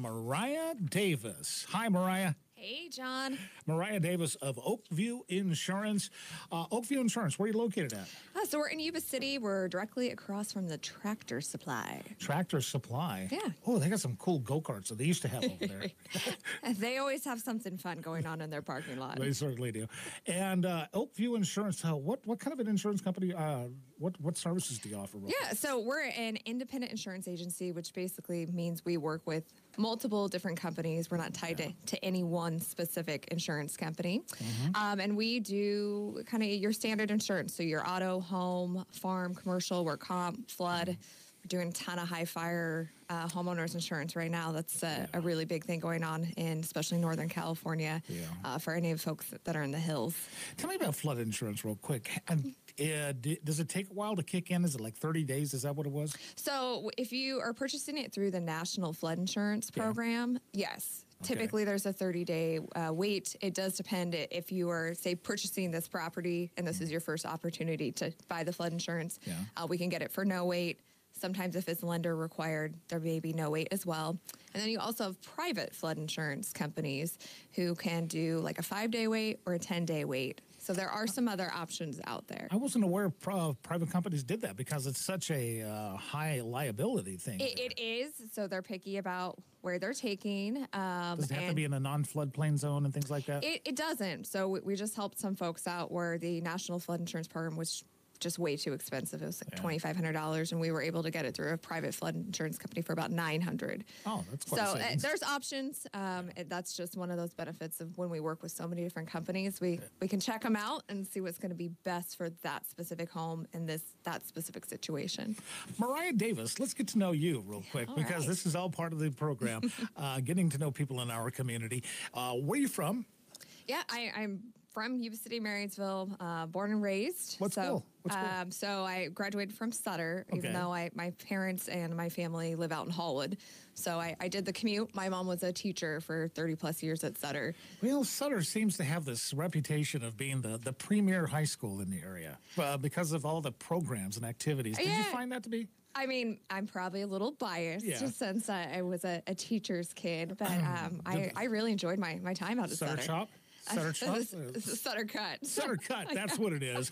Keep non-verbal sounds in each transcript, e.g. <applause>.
Mariah Davis. Hi, Mariah. Hey, John. Mariah Davis of Oakview Insurance. Uh, Oakview Insurance, where are you located at? Uh, so we're in Yuba City. We're directly across from the Tractor Supply. Tractor Supply. Yeah. Oh, they got some cool go karts that they used to have over there. <laughs> they always have something fun going on in their parking lot. they certainly do. And uh, Oakview Insurance, uh, what what kind of an insurance company? Uh, what what services do you offer? Yeah, so we're an independent insurance agency, which basically means we work with multiple different companies. We're not tied to, to any one specific insurance company. Um, and we do kind of your standard insurance. So your auto, home, farm, commercial, work comp, flood. We're doing a ton of high fire uh, homeowners insurance right now. That's a, a really big thing going on in especially Northern California Yeah. uh, for any of folks that are in the hills. Tell me about flood insurance real quick. And uh, does it take a while to kick in? Is it like 30 days? Is that what it was? So if you are purchasing it through the National Flood Insurance Yeah. Program, yes. Okay. Typically, there's a 30 day uh, wait. It does depend if you are, say, purchasing this property and this is your first opportunity to buy the flood insurance. Yeah. Uh, we can get it for no wait. Sometimes, if it's lender required, there may be no wait as well. And then you also have private flood insurance companies who can do like a five day wait or a 10 day wait. So there are some other options out there. I wasn't aware pro- private companies did that because it's such a uh, high liability thing. It, it is. So they're picky about where they're taking. Um, Does it have to be in a non-floodplain zone and things like that? it, it doesn't. So we, we just helped some folks out where the National Flood Insurance Program was just way too expensive. It was like Yeah. twenty five hundred dollars, and we were able to get it through a private flood insurance company for about nine hundred. oh, that's quite So uh, there's options. Um, and that's just one of those benefits of when we work with so many different companies. We we can check them out and see what's going to be best for that specific home in this that specific situation. Mariah Davis, let's get to know you real quick All because right. this is all part of the program, <laughs> uh, getting to know people in our community. Uh, where are you from? Yeah, I, I'm from Yuba City, Marysville, uh, born and raised. What so, school? What school? Um, so I graduated from Sutter, Okay. even though I, my parents and my family live out in Hallwood. So I, I did the commute. My mom was a teacher for 30 plus years at Sutter. Well, Sutter seems to have this reputation of being the, the premier high school in the area uh, because of all the programs and activities. Did you find that to be? I mean, I'm probably a little biased Yeah. since I, I was a, a teacher's kid, but <clears throat> um, I, I really enjoyed my, my time out at Sutter Sutter. <laughs> Sutter? <laughs> Uh, Sutter Cut. Sutter <laughs> Cut, that's what it is.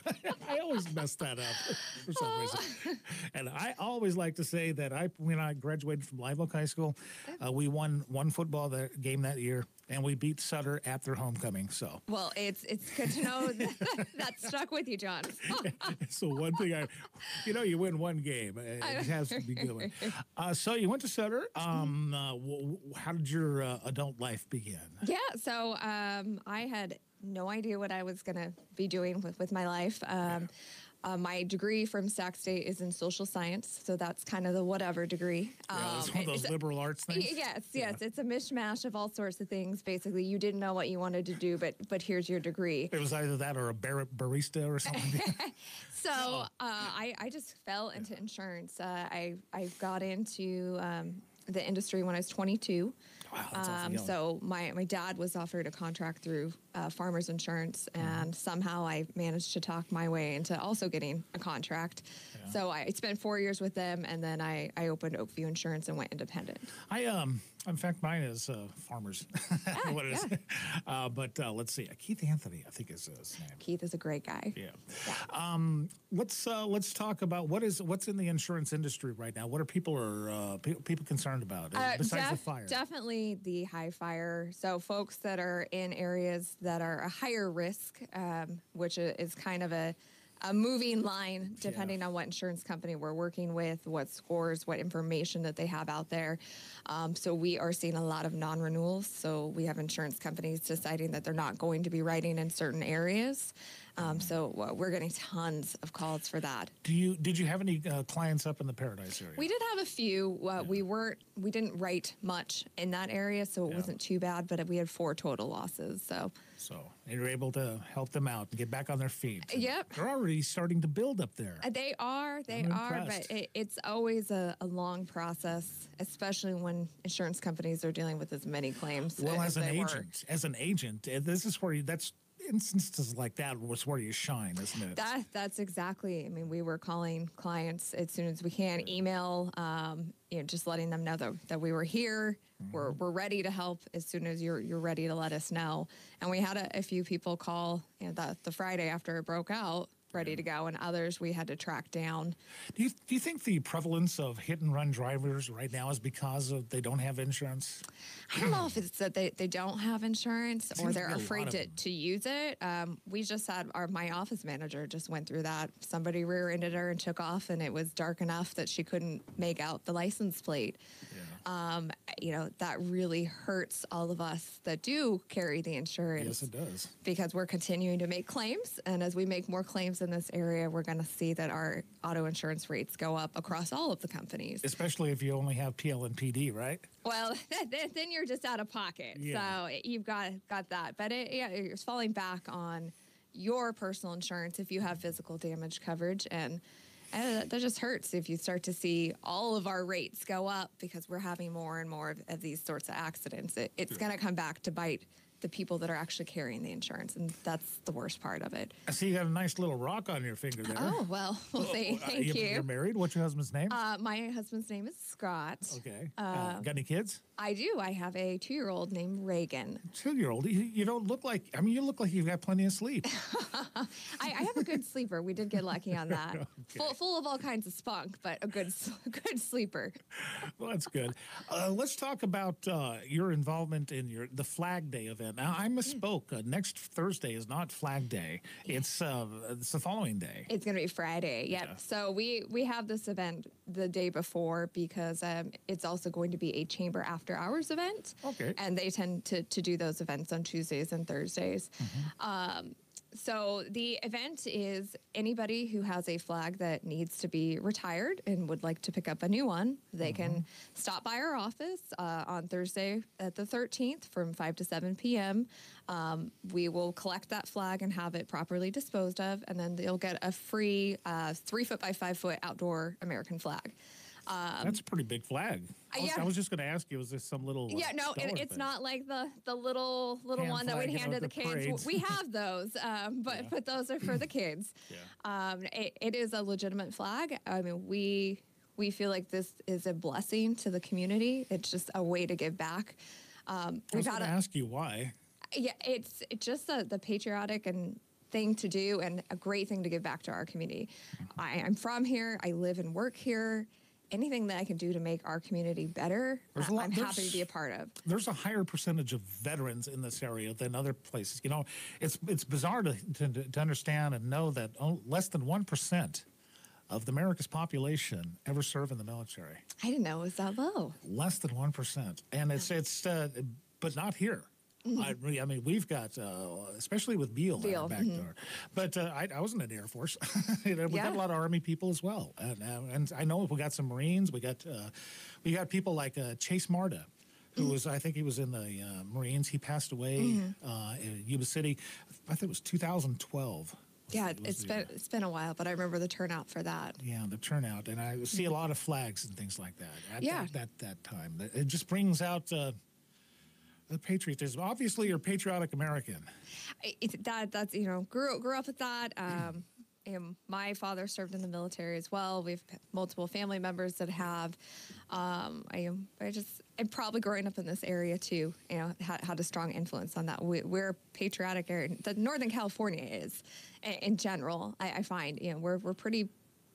I always mess that up for some reason. And I always like to say that I, when I graduated from Live Oak High School, uh, we won one football that, game that year, and we beat Sutter at their homecoming. So, Well, it's it's good to know that, <laughs> that stuck with you, John. <laughs> so one thing I, you know, you win one game. <laughs> It has to be good. Uh, so you went to Sutter. Um, uh, how did your uh, adult life begin? Yeah, so um, I had no idea what I was going to be doing with, with my life. Um, uh, my degree from Sac State is in social science, so that's kind of the whatever degree. Yeah, it's Um, one of those liberal arts things. Yes, yes, it's a mishmash of all sorts of things. Basically, you didn't know what you wanted to do, but but here's your degree. It was either that or a bar- barista or something. <laughs> So <laughs> uh, I, I just fell into insurance. Uh, I I got into um, the industry when I was 22. Wow, Um, young. so my, my dad was offered a contract through uh, Farmers Insurance, Mm-hmm. and somehow I managed to talk my way into also getting a contract. So I spent four years with them, and then I, I opened Oakview Insurance and went independent. I um, in fact, mine is uh, farmers. <laughs> what it is. Uh, but uh, let's see, Keith Anthony, I think is his name. Keith is a great guy. Yeah. Um, let's uh, let's talk about what is what's in the insurance industry right now. What are people are uh, pe- people concerned about uh, besides the fire? Definitely the high fire. So folks that are in areas that are a higher risk, um, which is kind of a a moving line depending on what insurance company we're working with, what scores, what information that they have out there. Um, so we are seeing a lot of non-renewals. So we have insurance companies deciding that they're not going to be writing in certain areas. Um, so uh, we're getting tons of calls for that. Do you did you have any uh, clients up in the Paradise area? We did have a few. Uh, We weren't. We didn't write much in that area, so it Yeah. wasn't too bad. But we had four total losses. So so and you're able to help them out and get back on their feet. And Yep. They're already starting to build up there. uh, they are. They I'm are. impressed. But it, it's always a, a long process, especially when insurance companies are dealing with as many claims. Well, as as an they were. agent, as an agent, uh, this is where you, that's instances like that was where you shine, isn't it? That that's exactly. I mean, we were calling clients as soon as we can, email, um, you know, just letting them know that, that we were here. We're we're ready to help as soon as you're you're ready to let us know. And we had a, a few people call you know, the the Friday after it broke out, ready to go, and others we had to track down. do you do you think the prevalence of hit and run drivers right now is because of they don't have insurance? I don't know if it's that they, they don't have insurance or they're afraid to, to use it. Um, we just had our my office manager just went through that. Somebody rear-ended her and took off, and it was dark enough that she couldn't make out the license plate. Um, you know that really hurts all of us that do carry the insurance Yes, it does. because we're continuing to make claims. And as we make more claims in this area, we're going to see that our auto insurance rates go up across all of the companies. Especially if you only have PL and PD, right? Well, <laughs> then you're just out of pocket. Yeah. So you've got got that. But it, yeah, it's falling back on your personal insurance if you have physical damage coverage and. And that- just hurts if you start to see all of our rates go up because we're having more and more of, of these sorts of accidents. It, it's going to come back to bite the people that are actually carrying the insurance, and that's the worst part of it. I see you got a nice little rock on your finger there. Oh well, <laughs> well, thank, Uh, thank you- you. You're married. What's your husband's name? Uh, my husband's name is Scott. okay. Uh, got any kids? I do. I have a two-year-old named Reagan. Two year old. You, you don't look like. I mean, you look like you've got plenty of sleep. <laughs> I, I have a good sleeper. We did get lucky on that. <laughs> Full, full of all kinds of spunk, but a good, good sleeper. Well, that's good. Uh, let's talk about uh, your involvement in your the Flag Day event. Now, I misspoke. Uh, next Thursday is not Flag Day. It's uh, it's the following day. It's going to be Friday. Yep. Yeah. So we we have this event the day before because um, it's also going to be a chamber after hours event. Okay. And they tend to to do those events on Tuesdays and Thursdays. Um, so the event is anybody who has a flag that needs to be retired and would like to pick up a new one, they can stop by our office uh, on Thursday at the 13th from 5 to 7 p.m. Um, we will collect that flag and have it properly disposed of, and then they'll get a free uh, three foot by five foot outdoor American flag. That's a pretty big flag. I was, um, yeah. I was just going to ask you, was this some little? Yeah, no, it, it's thing? not like the the little little Hand one that we'd hand to the the kids. We <laughs> have those, um, but Yeah. but those are for the kids. <laughs> Yeah. Um, it, it is a legitimate flag. I mean, we we feel like this is a blessing to the community. It's just a way to give back. Um, I was going to ask you why. yeah, it's it's just the, the patriotic and thing to do and a great thing to give back to our community. Mm-hmm. I, I'm from here. I live and work here. Anything that I can do to make our community better, There's a I- lot- I'm happy to be a part of. there's a higher percentage of veterans in this area than other places. You know, it's it's bizarre to to, to understand and know that oh, less than one percent of the America's population ever serve in the military. I didn't know it was that low. Less than one percent, and it's it's uh, but not here. I, re- I mean, we've got, uh, especially with Beale, in our Beale, back door. But uh, I, I was in the Air Force. <laughs> You know, we got a lot of Army people as well, and, uh, and I know we got some Marines. We got uh, we got people like uh, Chase Marta, who was I think he was in the uh, Marines. He passed away uh, in Yuba City. I think it was 2012. Yeah, It the, been it's been a while, but I remember the turnout for that. yeah, the turnout, and I see a lot of flags and things like that at Yeah. that, that that time. It just brings out uh, the patriotism. Obviously, you're patriotic American. It, that that's you know grew grew up with that. Um, and my father served in the military as well. We've multiple family members that have. Um, I am I just and probably growing up in this area too. You know had, had a strong influence on that. We, we're patriotic area. The Northern California is in, in general. I, I find you know we're we're pretty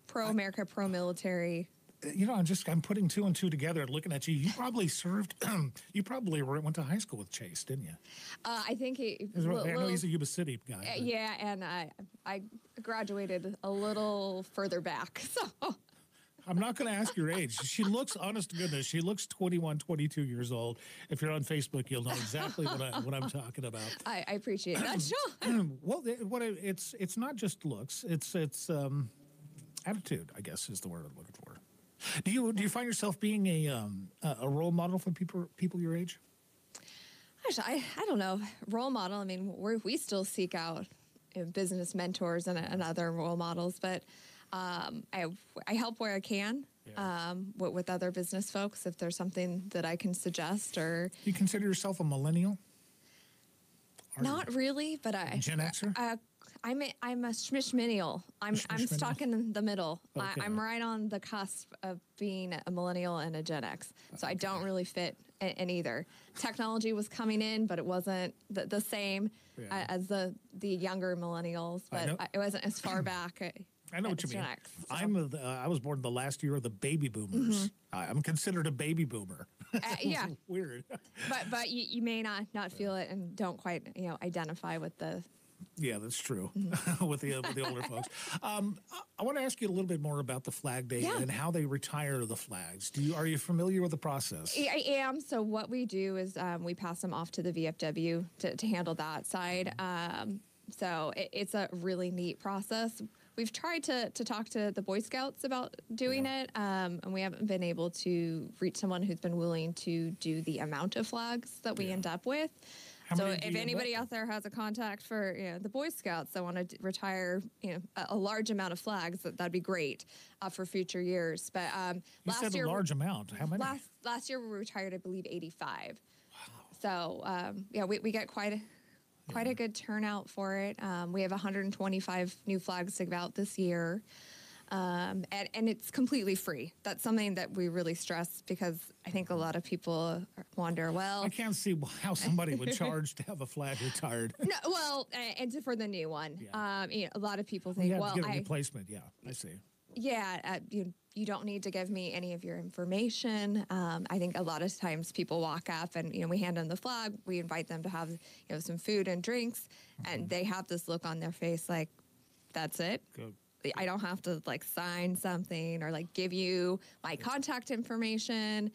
pro America, pro military. You know, I'm just I'm putting two and two together and looking at you. You probably served. <clears throat> you probably were, went to high school with Chase, didn't you? Uh, I think he. li- I know he's a Yuba City guy. Uh, yeah, and I I graduated a little further back. <laughs> So I'm not going to ask your age. She looks, honest to goodness, she looks 21, 22 years old. If you're on Facebook, you'll know exactly what, I, what I'm talking about. <laughs> I, I appreciate that. <clears throat> Sure. <clears throat> well, it- what it, it's it's not just looks; it's it's um, attitude. I guess is the word I'm looking for. Do you do you find yourself being a um, a role model for people people your age? Gosh, I, I don't know. Role model. I mean, we we still seek out you know, business mentors and, and other role models, but um, I I help where I can Yeah. um, with, with other business folks if there's something that I can suggest or you consider yourself a millennial? Are you Not really, but I. Gen Xer? Uh, I'm a, I'm a Schmish millennial. I'm I'm stuck in the middle. I, Okay. I'm right on the cusp of being a millennial and a Gen X. So I don't really fit in, in either. Technology was coming in, but it wasn't the, the same Yeah. as the the younger millennials. But know- I it wasn't as far <clears throat> back. uh, I know what you mean. X. So, I'm a, uh, I was born the last year of the baby boomers. I- I'm considered a baby boomer. uh, <laughs> yeah, Weird. but but you, you may not not feel it and don't quite you know identify with the Yeah, that's true. Mm-hmm. <laughs> with the with the older folks. Um, I, want to ask you a little bit more about the Flag Day Yeah. and how they retire the flags. Do you are you familiar with the process? I am. So what we do is um, we pass them off to the VFW to, to handle that side. Um, so it, it's a really neat process. We've tried to, to talk to the Boy Scouts about doing Yeah. it, um, and we haven't been able to reach someone who's been willing to do the amount of flags that we Yeah. end up with. How so if anybody out there has a contact for you know, the Boy Scouts that want to retire you know a, a large amount of flags, that, that'd be great uh, for future years. But um, You last said year a large amount. How many? last last year we retired, I believe, 85. Wow. So um, yeah, we, we get quite a quite a good turnout for it. Um, we have 125 new flags to give out this year. Um, and, and it's completely free. That's something that we really stress because I think a lot of people wonder, well, I can't see how somebody would <laughs> charge to have a flag retired. <laughs> no, well, and for the new one, Yeah. um, you know, a lot of people You think, have well, to get a I, replacement. Yeah, I see. yeah, uh, you you don't need to give me any of your information. Um, I think a lot of times people walk up and you know we hand them the flag, we invite them to have you know some food and drinks, and they have this look on their face like, that's it. Go. I don't have to like sign something or like give you my contact information.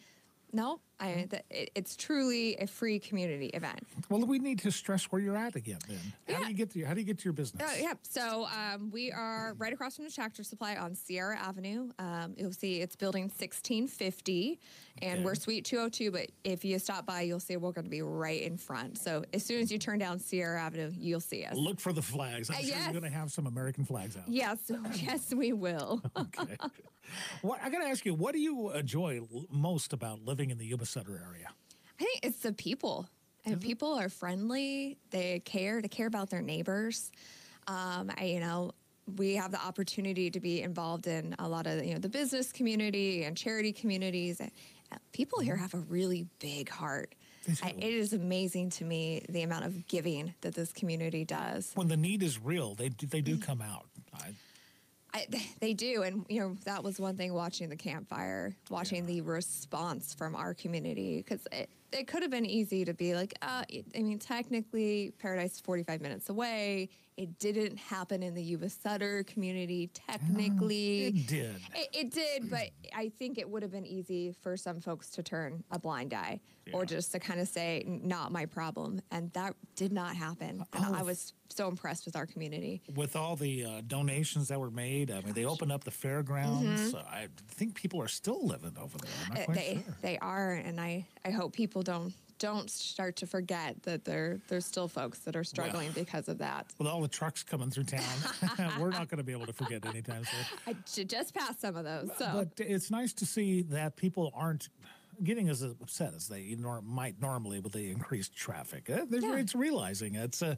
No, I, th- it, it's truly a free community event. Well, we need to stress where you're at again. Then, how Yeah. do you get to how do you get to your business? Uh, yeah, so um, we are right across from the Tractor Supply on Sierra Avenue. Um, you'll see it's building 1650, and Okay. we're Suite 202. But if you stop by, you'll see we're going to be right in front. So as soon as you turn down Sierra Avenue, you'll see us. Look for the flags. I'm Uh, sure yes. you're going to have some American flags out. Yes, <laughs> yes, we will. Okay. <laughs> what I got to ask you, what do you enjoy most about living in the Yuba Sutter area? I think it's the people. And people are friendly. They care. They care about their neighbors. Um, I, you know, we have the opportunity to be involved in a lot of you know the business community and charity communities. People here have a really big heart. I, it is amazing to me the amount of giving that this community does. When the need is real, they do- they do come out. I, I, <laughs> they do, and you know that was one thing watching the Camp Fire, watching the response from our community, because it, could have been easy to be like, uh, I mean, technically, Paradise is forty five minutes away. It didn't happen in the Yuba Sutter community, technically. it did. It, it did, but I think it would have been easy for some folks to turn a blind eye or just to kind of say, "Not my problem," and that did not happen. And Oh. I was so impressed with our community. With all the uh, donations that were made, I mean, they opened up the fairgrounds. So I think people are still living over there. Uh, quite they sure. they are, and I I hope people don't don't start to forget that there there's still folks that are struggling because of that. With all the trucks coming through town, <laughs> we're not going to be able to forget anytime soon. <laughs> I j- just passed some of those, so But it's nice to see that people aren't getting as upset as they nor- might normally with the increased traffic. Uh, Yeah. It's realizing it's uh,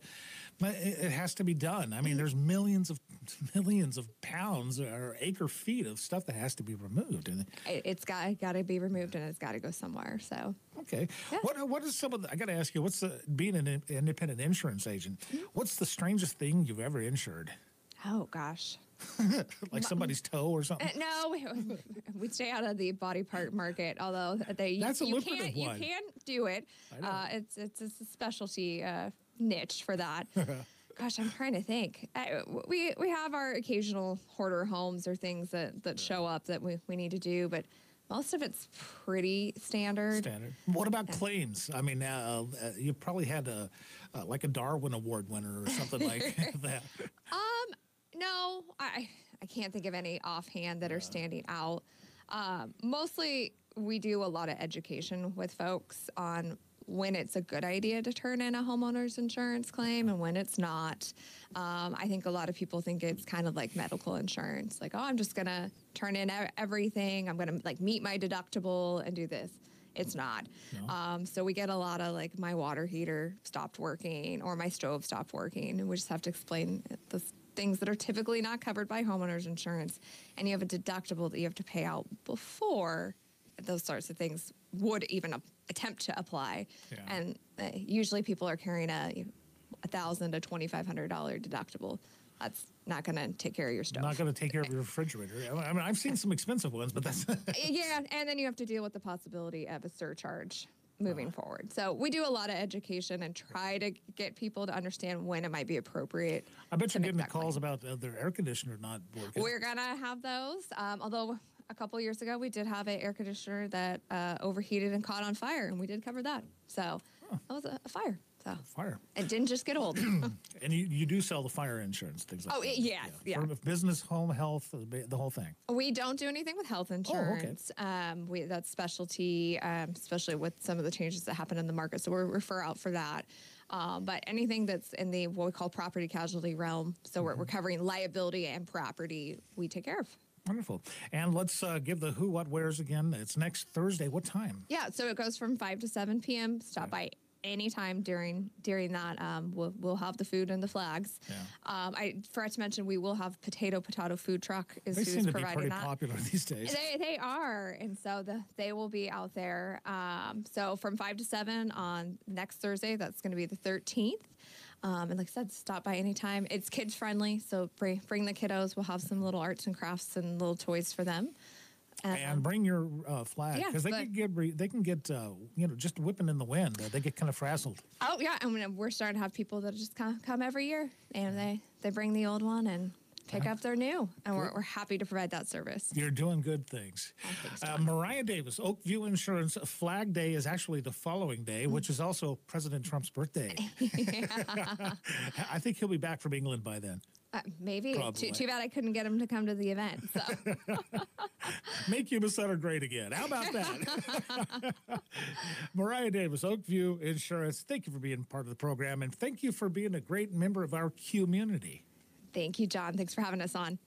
it it has to be done. I mean, there's millions of <laughs> millions of pounds or acre feet of stuff that has to be removed. And it, it's got got to be removed and it's got to go somewhere. So okay, Yeah. what what is some of the? I got to ask you, what's the being an independent insurance agent? What's the strangest thing you've ever insured? oh gosh. <laughs> Like somebody's toe or Uh, something? No, we, <laughs> we stay out of the body part market. Although they, you, That's a you can you can do it. Uh, it's, it's it's a specialty uh, niche for that. <laughs> Gosh, I'm trying to think. I, we we have our occasional hoarder homes or things that that show up that we, we need to do, but most of it's pretty standard. Standard. What about claims? I mean, uh, uh, you probably had a uh, like a Darwin Award winner or something like that. Um, no, I I can't think of any offhand that are standing out. Um, mostly, we do a lot of education with folks on when it's a good idea to turn in a homeowner's insurance claim and when it's not. Um, I think a lot of people think it's kind of like medical insurance, like oh, I'm just gonna turn in everything. I'm gonna like meet my deductible and do this. It's not. Um, so we get a lot of like my water heater stopped working or my stove stopped working, and we just have to explain the things that are typically not covered by homeowners insurance, and you have a deductible that you have to pay out before those sorts of things would even a- attempt to apply. Yeah. And uh, usually people are carrying a a thousand to twenty five hundred dollar deductible. That's not going to take care of your stove. Not going to take care of your refrigerator. I mean, I've seen some expensive ones, but that's <laughs> yeah, and then you have to deal with the possibility of a surcharge moving Uh-huh. forward. So we do a lot of education and try to get people to understand when it might be appropriate. I bet you're getting that claim. calls about uh, their air conditioner not working. We're gonna have those. Um, although a couple years ago we did have an air conditioner that uh, overheated and caught on fire, and we did cover that. So that was a, a fire. So Fire. it didn't just get old. <clears throat> And you, you do sell the fire insurance, things like Oh, that. yes, yeah. For business, home, health, the whole thing. We don't do anything with health insurance. Oh, okay. um, we, that's specialty, um, especially with some of the changes that happen in the market. So we refer out for that. Um, but anything that's in the what we call property casualty realm, so Mm-hmm. we're, we're covering liability and property, we take care of. Wonderful. And let's uh, give the who, what, where's again. It's next Thursday. What time? Yeah, so it goes from five to seven p.m. Stop by anytime during during that. Um, we'll we'll have the food and the flags. Yeah. Um, I forgot to mention we will have potato potato food truck is They who's seem to be providing pretty that. popular <laughs> these days. They, they are, and so the, they will be out there. Um, so from five to seven on next Thursday, that's going to be the thirteenth. Um, and like I said, stop by anytime. It's kids friendly, so bring bring the kiddos. We'll have some little arts and crafts and little toys for them. Um, and bring your uh, flag Yeah, because they but- can get re- they can get uh, you know just whipping in the wind. Uh, they get kind of frazzled. oh yeah, I mean we're starting to have people that just come come every year, and they they bring the old one and pick up their new, and we're, we're happy to provide that service. You're doing good things. thanks, Uh, Mariah Davis, Oakview Insurance Flag Day is actually the following day, Mm. which is also President Trump's birthday. <laughs> <laughs> I think he'll be back from England by then. Uh, maybe too, too bad I couldn't get him to come to the event. So. <laughs> Make Yuba Sutter great again. How about that? <laughs> Mariah Davis, Oakview Insurance, thank you for being part of the program and thank you for being a great member of our community. Thank you, John. Thanks for having us on.